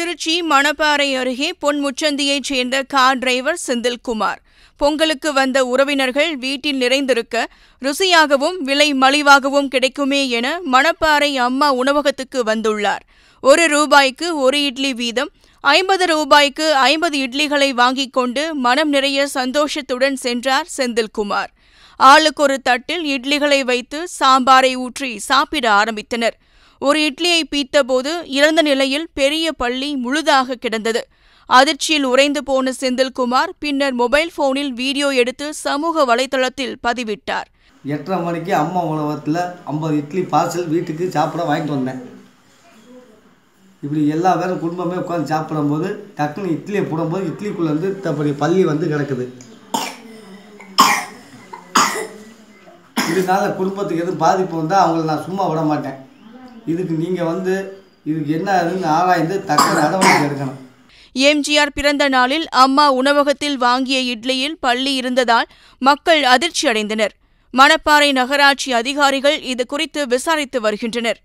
திருச்சி மணப்பாறை அருகே பொன்முச்சந்தியைச் சேர்ந்த car driver Senthilkumar. பொங்கலுக்கு வந்த உறவினர்கள் வீட்டில் நிறைந்திருக்க ருசியாகவும் விலை மலிவாகவும் கிடைக்குமே என மணப்பாறை அம்மா உணவகத்துக்கு வந்துள்ளார். ஒரு ரூபாய்க்கு ஒரு இட்லி வீதம் ஐம்பது ரூபாய்க்கு ஐம்பது இட்லிகளை வாங்கிக் கொண்டு மனம் நிறைய சந்தோஷத்துடன் சென்றார் செந்தில்குமார். ஆளுக்கொரு தட்டில் இட்லிகளை வைத்து சாம்பாரை ஊற்றி சாப்பிட ஆரம்பித்தனர். ஒரு இட்லியை பீத்தபோது இறந்த நிலையில் பெரிய பள்ளி முழுதாக கிடந்தது. அதிர்ச்சியில் உறைந்து போன செந்தில்குமார் பின்னர் மொபைல் போனில் வீடியோ எடுத்து சமூக வலைதளத்தில் பதிவிட்டார். எட்டரை மணிக்கு அம்மா உணவகத்தில் ஐம்பது இட்லி பார்சல் வீட்டுக்கு சாப்பிட வாங்கிட்டு வந்தேன். இப்படி எல்லா பேரும் குடும்பமே உட்காந்து சாப்பிடும்போது டக்குன்னு இட்லியை போடும்போது இட்லிக்குள்ளே வந்து தப்படி பள்ளி வந்து கிடக்குது. இதனால குடும்பத்துக்கு எதுவும் பாதிப்பு வந்தால் அவங்கள நான் சும்மா விட மாட்டேன். இதுக்கு நீங்கள் வந்து இதுக்கு என்ன அதுன்னு ஆராய்ந்து தக்க நடவடிக்கை எடுக்கணும் எம்ஜிஆர் பிறந்த நாளில் அம்மா உணவகத்தில் வாங்கிய இட்லியில் பள்ளி இருந்ததால் மக்கள் அதிர்ச்சி அடைந்தனர் மணப்பாறை நகராட்சி அதிகாரிகள் இது குறித்து விசாரித்து வருகின்றனர்.